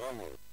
программы